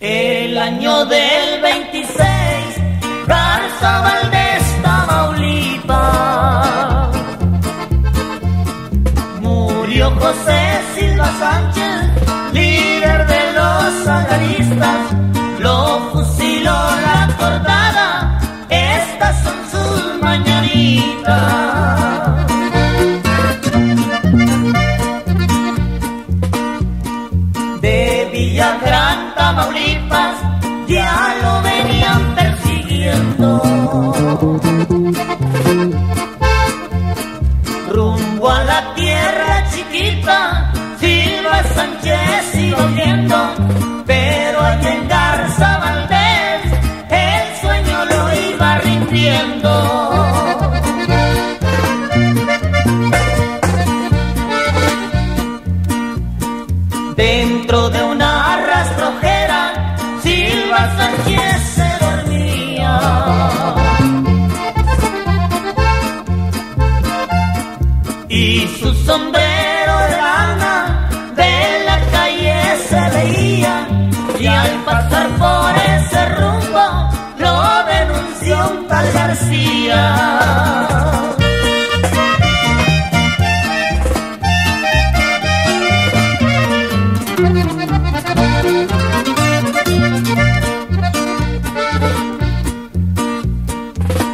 El año del 26, Garza Valdés, Tamaulipas. Murió José Silva Sánchez, Tamaulipas, ya lo venían persiguiendo. Rumbo a la tierra chiquita, Silva Sánchez iba viendo, pero allá en Garza Valdés, el sueño lo iba rindiendo. Dentro de una sombrero de lana de la calle se veía. Y al pasar por ese rumbo, lo denunció un tal García.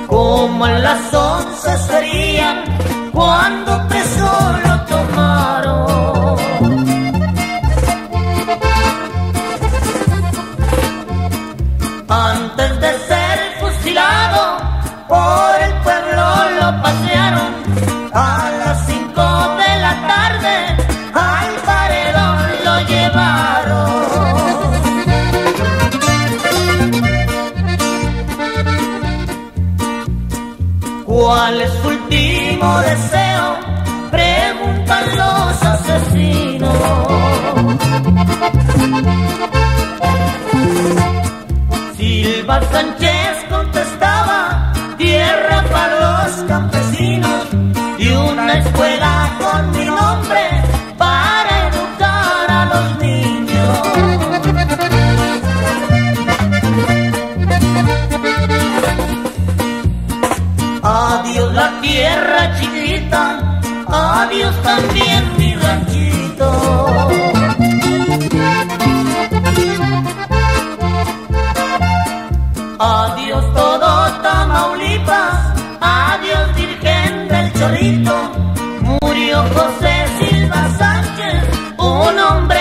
Como a las once serían cuando Antes de ser fusilado, por el pueblo lo pasearon. A las cinco de la tarde, al paredón lo llevaron. ¿Cuál es su último deseo? Preguntan los asesinos. Silva Sánchez contestaba, tierra para los campesinos y una escuela con mi nombre para educar a los niños. Adiós la tierra chiquita, adiós también mi ranchito. Adiós todo Tamaulipas, adiós Virgen del Chorrito. Murió José Silva Sánchez, un hombre